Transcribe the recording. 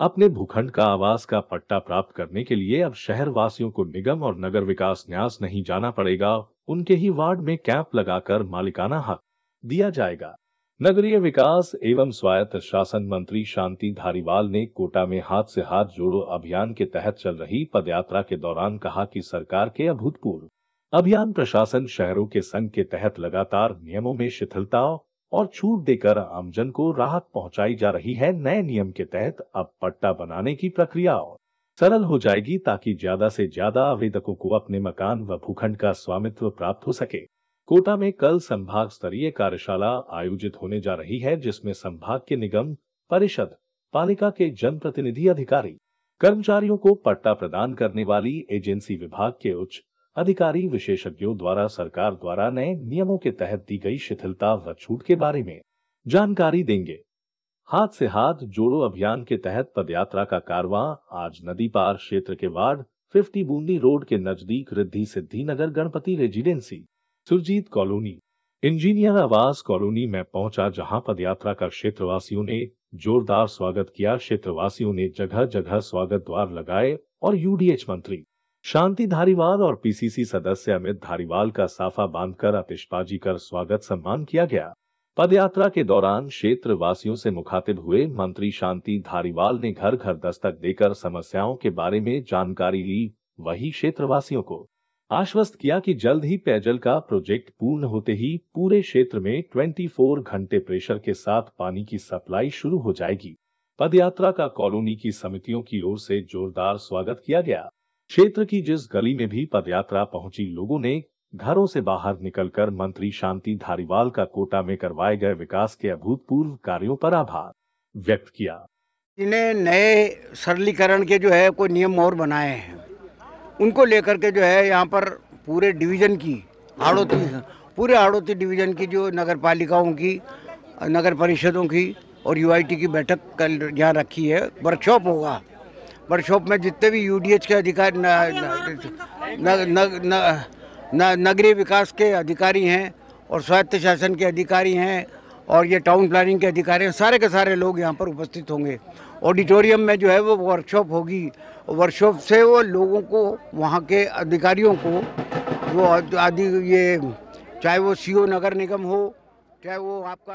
अपने भूखंड का आवास का पट्टा प्राप्त करने के लिए अब शहर वासियों को निगम और नगर विकास न्यास नहीं जाना पड़ेगा। उनके ही वार्ड में कैंप लगाकर मालिकाना हक दिया जाएगा। नगरीय विकास एवं स्वायत्त शासन मंत्री शांति धारीवाल ने कोटा में हाथ से हाथ जोड़ो अभियान के तहत चल रही पदयात्रा के दौरान कहा कि सरकार के अभूतपूर्व अभियान प्रशासन शहरों के संघ के तहत लगातार नियमों में शिथिलता और छूट देकर आमजन को राहत पहुंचाई जा रही है नए नियम के तहत अब पट्टा बनाने की प्रक्रिया सरल हो जाएगी ताकि ज़्यादा से ज़्यादा आवेदकों को अपने मकान व भूखंड का स्वामित्व प्राप्त हो सके। कोटा में कल संभाग स्तरीय कार्यशाला आयोजित होने जा रही है, जिसमें संभाग के निगम, परिषद, पालिका के जनप्रतिनिधि अधिकारी, कर्मचारियों को पट्टा प्रदान करने वाली एजेंसी विभाग के उच्च अधिकारी विशेषज्ञों द्वारा सरकार द्वारा नए नियमों के तहत दी गई शिथिलता व छूट के बारे में जानकारी देंगे। हाथ से हाथ जोड़ो अभियान के तहत पदयात्रा का कारवां आज नदी पार क्षेत्र के वार्ड 50 बूंदी रोड के नज़दीक Riddhi Siddhi Nagar Ganpati residency, Surjeet colony. Engineer आवास कॉलोनी में पहुँचा जहाँ पदयात्रा का क्षेत्रवासियों ने जोरदार स्वागत किया। क्षेत्रवासियों ने जगह जगह स्वागत द्वार लगाए और यूडीएच मंत्री शांति धारीवाल और पीसीसी सदस्य अमित धारीवाल का साफा बांधकर आतिशबाजी कर स्वागत सम्मान किया गया। पदयात्रा के दौरान क्षेत्र वासियों से मुखातिब हुए मंत्री शांति धारीवाल ने घर घर दस्तक देकर समस्याओं के बारे में जानकारी ली वही क्षेत्रवासियों को। आश्वस्त किया कि जल्द ही पेयजल का प्रोजेक्ट पूर्ण होते ही पूरे क्षेत्र में 24 घंटे प्रेशर के साथ पानी की सप्लाई शुरू हो जाएगी। पदयात्रा का कॉलोनी की समितियों की ओर से जोरदार स्वागत किया गया। क्षेत्र की जिस गली में भी पदयात्रा पहुँची, लोगों ने घरों से बाहर निकलकर मंत्री शांति धारीवाल का कोटा में करवाए गए विकास के अभूतपूर्व कार्यों पर आभार व्यक्त किया। इन्हें नए सरलीकरण के जो है कोई नियम और बनाए हैं, उनको लेकर के जो है यहाँ पर पूरे डिवीज़न की हाड़ोती पूरे आड़ोती डिवीज़न की जो नगर पालिकाओं की, नगर परिषदों की और यूआईटी की बैठक कल यहाँ रखी है, वर्कशॉप होगा। वर्कशॉप में जितने भी यूडीएच के अधिकारी नगरीय विकास के अधिकारी हैं और स्वायत्त शासन के अधिकारी हैं और ये टाउन प्लानिंग के अधिकारी हैं, सारे के सारे लोग यहाँ पर उपस्थित होंगे। ऑडिटोरियम में जो है वो वर्कशॉप होगी। वर्कशॉप से वो लोगों को, वहाँ के अधिकारियों को, वो आदि, ये, चाहे वो सीओ नगर निगम हो, चाहे वो आपका